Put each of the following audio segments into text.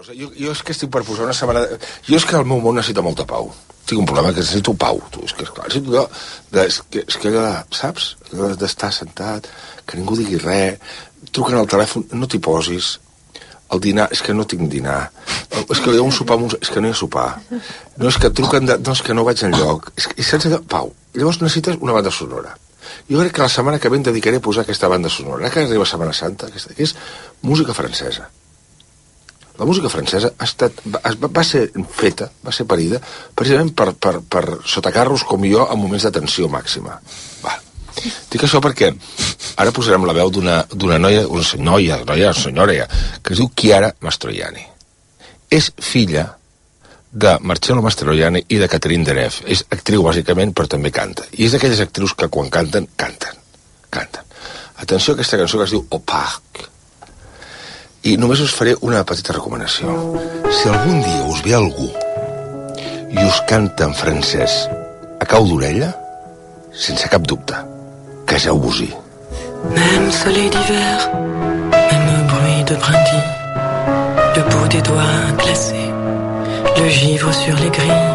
Rosa, jo, jo és que estic per posar una setmana... Jo és que el meu món necessita molta pau. Tinc un problema que necessito pau, tu. És que, esclar, necessito allò... De, és, que, és que allò de, saps? Allò d'estar sentat, que ningú digui res, truquen al telèfon, no t'hi posis, el dinar, és que no tinc dinar, és que hi ha un sopar, uns, és que no hi ha sopar, no és que truquen, de, no és que no vaig enlloc, és que, i sense allò, pau. Llavors necessites una banda sonora. Jo crec que la setmana que ve em dedicaré a posar aquesta banda sonora, ara que arriba Setmana Santa, aquesta, que és música francesa. La música francesa ha estat, va, va, ser feta, va ser parida, precisament per, per, per sotacarros com jo en moments de tensió màxima. Va. Dic això perquè ara posarem la veu d'una noia, una noia, noia, senyora ja, que es diu Chiara Mastroianni. És filla de Marcello Mastroianni i de Catherine Deneuve. És actriu, bàsicament, però també canta. I és d'aquelles actrius que quan canten, canten. Canten. Atenció a aquesta cançó que es diu Opaque i només us faré una petita recomanació. Si algun dia us ve algú i us canta en francès a cau d'orella, sense cap dubte, caseu-vos-hi. Même soleil d'hiver, même bruit de brindille, le bout des doigts glacés, le givre sur les grilles,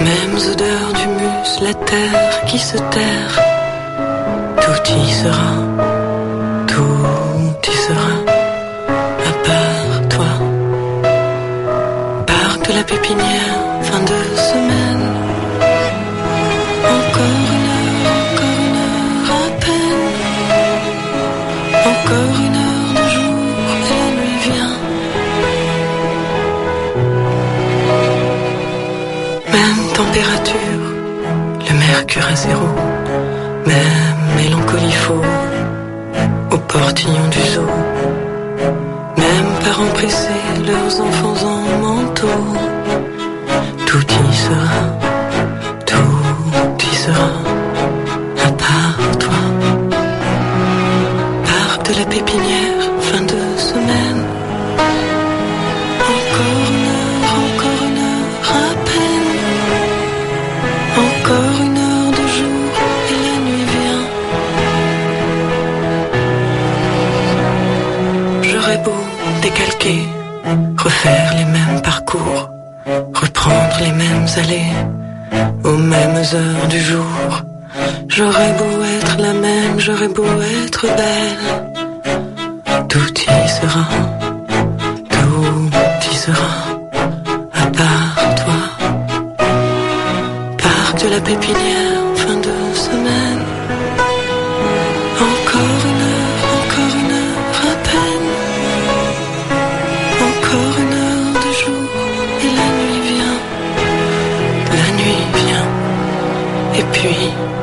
mêmes odeurs d'humus, la terre qui se terre, tout y sera, la pépinière, fin de semaine. Encore une heure, encore une heure à peine. Encore une heure de jour et la nuit vient. Même température, le mercure à zéro. Même mélancolie faux au portillon du zoo. Même parents pressés, leurs enfants en manteau. Tout y sera, tout y sera, à part toi. Parc de la pépinière, fin de semaine. Encore une heure, encore une heure à peine. Encore J'aurais beau décalquer, refaire les mêmes parcours, reprendre les mêmes allées, aux mêmes heures du jour. J'aurais beau être la même, j'aurais beau être belle, tout y sera, tout y sera, à part toi. Parc de la pépinière, fin de semaine. 天。